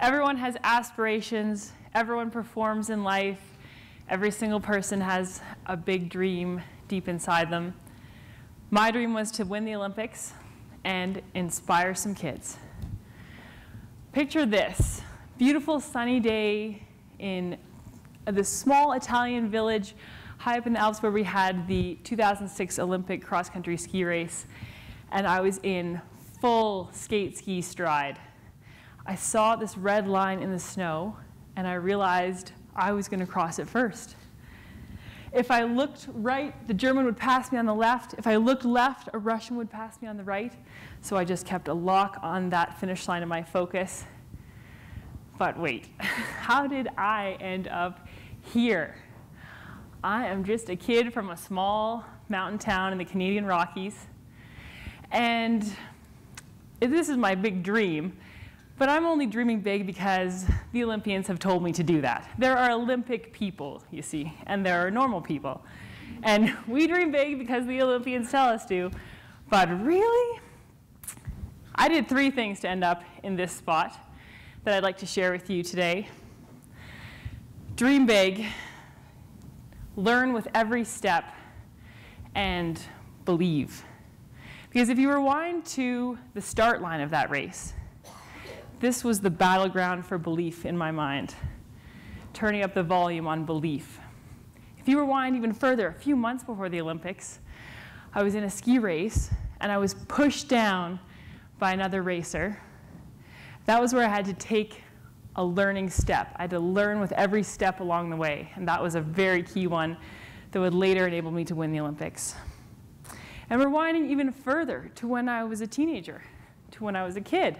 Everyone has aspirations, everyone performs in life, every single person has a big dream deep inside them. My dream was to win the Olympics and inspire some kids. Picture this beautiful sunny day in this small Italian village high up in the Alps where we had the 2006 Olympic cross country ski race, and I was in full skate ski stride. I saw this red line in the snow, and I realized I was going to cross it first. If I looked right, the German would pass me on the left. If I looked left, a Russian would pass me on the right. So I just kept a lock on that finish line of my focus. But wait, how did I end up here? I am just a kid from a small mountain town in the Canadian Rockies. And this is my big dream. But I'm only dreaming big because the Olympians have told me to do that. There are Olympic people, you see, and there are normal people. And we dream big because the Olympians tell us to. But really, I did three things to end up in this spot that I'd like to share with you today. Dream big, learn with every step, and believe. Because if you rewind to the start line of that race, this was the battleground for belief in my mind, turning up the volume on belief. If you rewind even further, a few months before the Olympics, I was in a ski race and I was pushed down by another racer. That was where I had to take a learning step. I had to learn with every step along the way, and that was a very key one that would later enable me to win the Olympics. And rewinding even further to when I was a teenager, to when I was a kid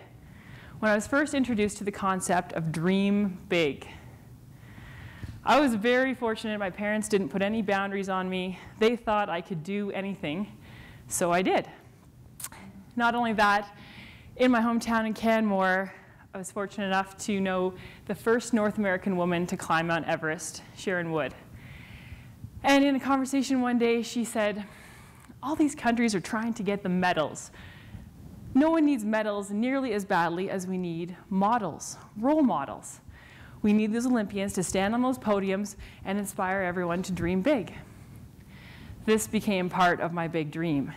when I was first introduced to the concept of dream big. I was very fortunate. My parents didn't put any boundaries on me. They thought I could do anything, so I did. Not only that, in my hometown in Canmore, I was fortunate enough to know the first North American woman to climb Mount Everest, Sharon Wood. And in a conversation one day, she said, all these countries are trying to get the medals no one needs medals nearly as badly as we need models, role models. We need those Olympians to stand on those podiums and inspire everyone to dream big. This became part of my big dream.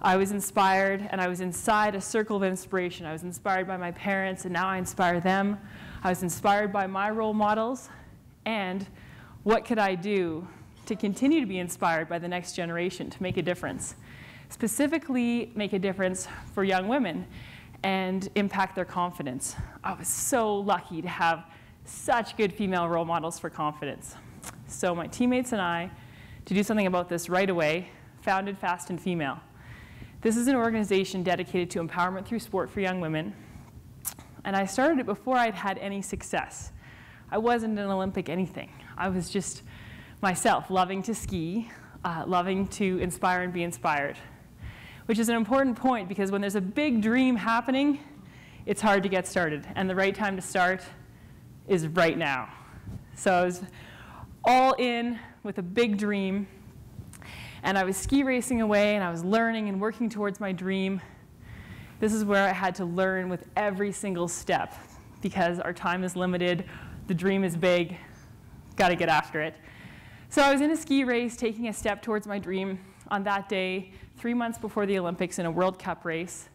I was inspired and I was inside a circle of inspiration. I was inspired by my parents and now I inspire them. I was inspired by my role models and what could I do to continue to be inspired by the next generation to make a difference? Specifically make a difference for young women and impact their confidence. I was so lucky to have such good female role models for confidence. So my teammates and I, to do something about this right away, founded Fast and Female. This is an organization dedicated to empowerment through sport for young women. And I started it before I'd had any success. I wasn't an Olympic anything. I was just myself, loving to ski, uh, loving to inspire and be inspired which is an important point because when there's a big dream happening, it's hard to get started. And the right time to start is right now. So I was all in with a big dream. And I was ski racing away, and I was learning and working towards my dream. This is where I had to learn with every single step because our time is limited, the dream is big, got to get after it. So I was in a ski race, taking a step towards my dream on that day three months before the Olympics in a World Cup race.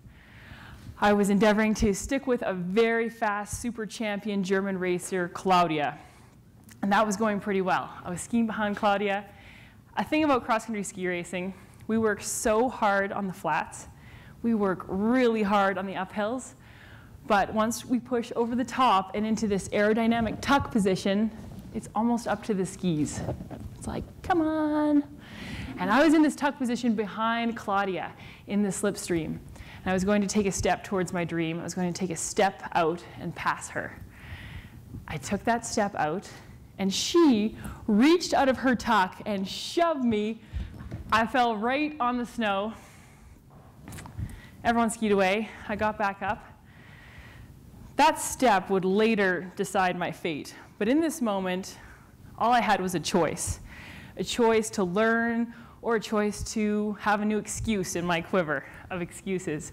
I was endeavoring to stick with a very fast super champion German racer, Claudia. And that was going pretty well. I was skiing behind Claudia. A thing about cross-country ski racing, we work so hard on the flats. We work really hard on the uphills. But once we push over the top and into this aerodynamic tuck position, it's almost up to the skis. It's like, come on. And I was in this tuck position behind Claudia in the slipstream. And I was going to take a step towards my dream. I was going to take a step out and pass her. I took that step out, and she reached out of her tuck and shoved me. I fell right on the snow. Everyone skied away. I got back up. That step would later decide my fate. But in this moment, all I had was a choice a choice to learn or a choice to have a new excuse in my quiver of excuses.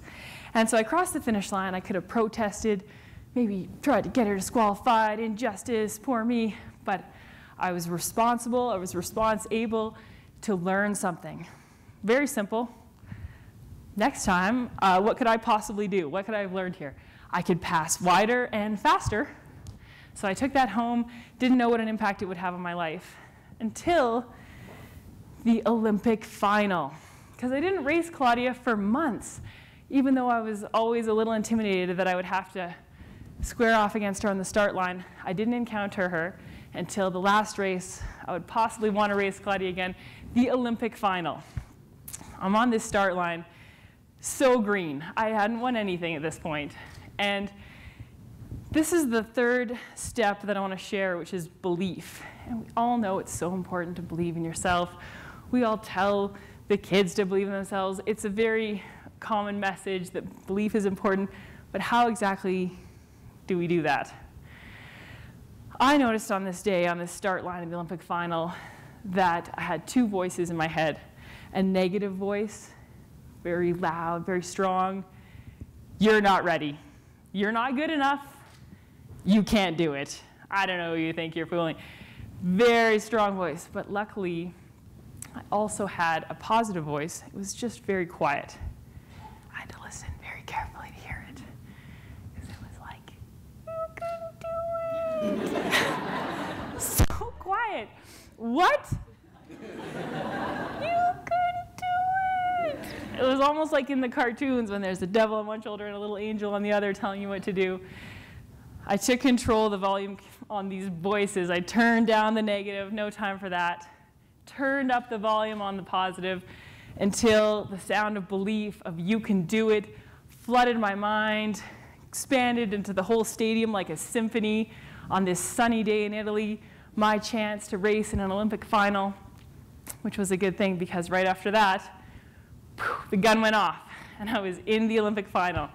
And so I crossed the finish line. I could have protested, maybe tried to get her disqualified, injustice, poor me. But I was responsible, I was response able to learn something. Very simple. Next time, uh, what could I possibly do? What could I have learned here? I could pass wider and faster. So I took that home, didn't know what an impact it would have on my life until the Olympic final. Because I didn't race Claudia for months, even though I was always a little intimidated that I would have to square off against her on the start line. I didn't encounter her until the last race. I would possibly want to race Claudia again, the Olympic final. I'm on this start line, so green. I hadn't won anything at this point. And this is the third step that I want to share, which is belief. And we all know it's so important to believe in yourself. We all tell the kids to believe in themselves. It's a very common message that belief is important, but how exactly do we do that? I noticed on this day, on the start line of the Olympic final, that I had two voices in my head. A negative voice, very loud, very strong. You're not ready. You're not good enough. You can't do it. I don't know who you think you're fooling. Very strong voice, but luckily, I also had a positive voice. It was just very quiet. I had to listen very carefully to hear it. Because it was like, you can do it. so quiet. What? you can do it. It was almost like in the cartoons when there's a devil on one shoulder and a little angel on the other telling you what to do. I took control of the volume on these voices. I turned down the negative, no time for that turned up the volume on the positive until the sound of belief, of you can do it, flooded my mind, expanded into the whole stadium like a symphony on this sunny day in Italy, my chance to race in an Olympic final, which was a good thing because right after that, the gun went off and I was in the Olympic final.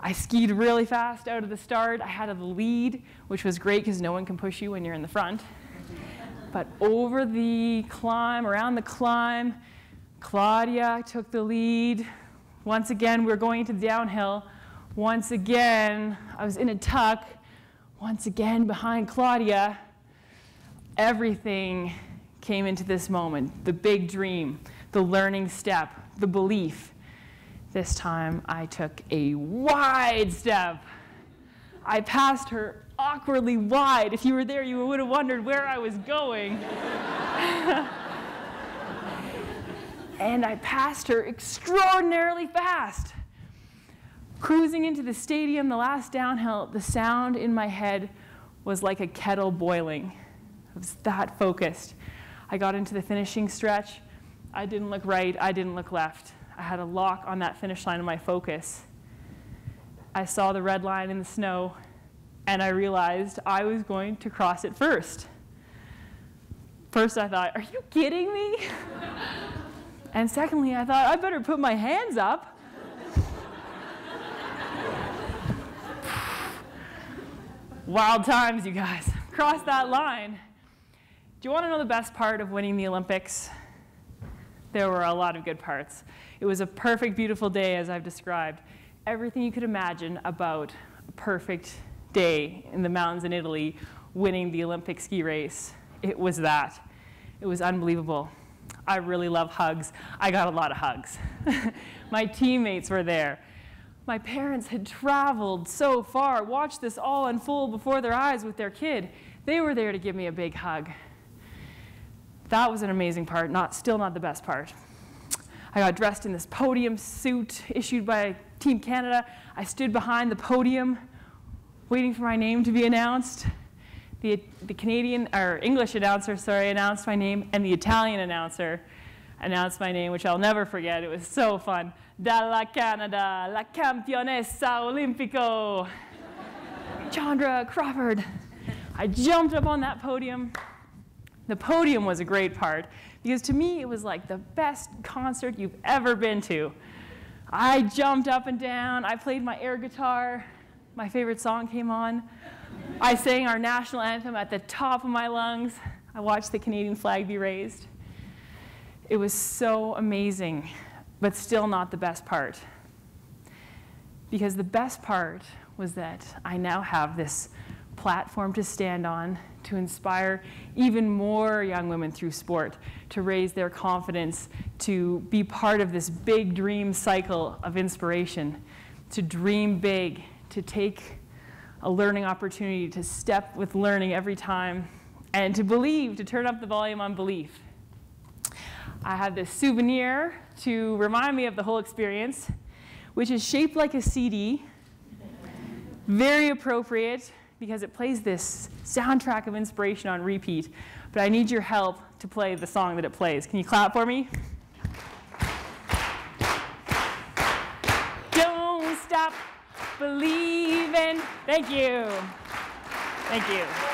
I skied really fast out of the start. I had a lead, which was great because no one can push you when you're in the front. But over the climb, around the climb, Claudia took the lead. Once again, we were going to downhill. Once again, I was in a tuck. Once again, behind Claudia. Everything came into this moment the big dream, the learning step, the belief. This time, I took a wide step. I passed her awkwardly wide. If you were there, you would have wondered where I was going. and I passed her extraordinarily fast. Cruising into the stadium, the last downhill, the sound in my head was like a kettle boiling. I was that focused. I got into the finishing stretch. I didn't look right, I didn't look left. I had a lock on that finish line of my focus. I saw the red line in the snow and I realized I was going to cross it first. First, I thought, are you kidding me? and secondly, I thought, I better put my hands up. Wild times, you guys. Cross that line. Do you want to know the best part of winning the Olympics? There were a lot of good parts. It was a perfect, beautiful day, as I've described. Everything you could imagine about a perfect day in the mountains in Italy winning the Olympic ski race. It was that. It was unbelievable. I really love hugs. I got a lot of hugs. My teammates were there. My parents had traveled so far, watched this all unfold before their eyes with their kid. They were there to give me a big hug. That was an amazing part, not, still not the best part. I got dressed in this podium suit issued by Team Canada. I stood behind the podium waiting for my name to be announced. The, the Canadian, or English announcer, sorry, announced my name, and the Italian announcer announced my name, which I'll never forget. It was so fun. Dalla Canada, la campionessa olimpico. Chandra Crawford. I jumped up on that podium. The podium was a great part because to me it was like the best concert you've ever been to. I jumped up and down. I played my air guitar my favorite song came on. I sang our national anthem at the top of my lungs. I watched the Canadian flag be raised. It was so amazing, but still not the best part. Because the best part was that I now have this platform to stand on to inspire even more young women through sport, to raise their confidence, to be part of this big dream cycle of inspiration, to dream big, to take a learning opportunity, to step with learning every time, and to believe, to turn up the volume on belief. I have this souvenir to remind me of the whole experience, which is shaped like a CD, very appropriate because it plays this soundtrack of inspiration on repeat. But I need your help to play the song that it plays. Can you clap for me? Stop believing. Thank you. Thank you.